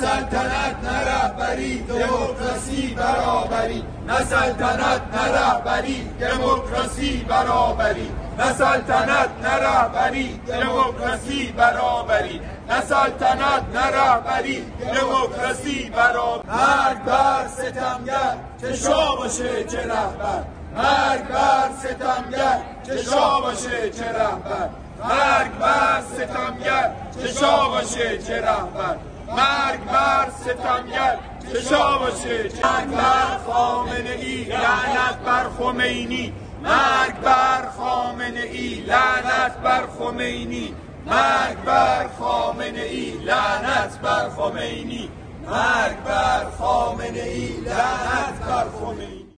سلطنت نه رهبری دموکراسی برابری. نه سلطنت نه رهبری دموکراسی برابری. نه سلطنت نه رهبری دموکراسی برابری. نه سلطنت نه رهبری دموکراسی برابری. مرگ بر ستمگر چه شاه باشه چه رهبر. مرگ بر ستمگر چه شاه باشه چه رهبر. مرگ بر ستمگر چه شاه باشه چه رهبر. مرگ بر ستمگر چه شاه باشه؟ مرگ بر خامنه ای لعنت بر خمینی. مرگ بر خامنه ای لعنت بر خمینی. مرگ بر خامنه ای لعنت بر خمینی. مرگ بر خامنه ای لعنت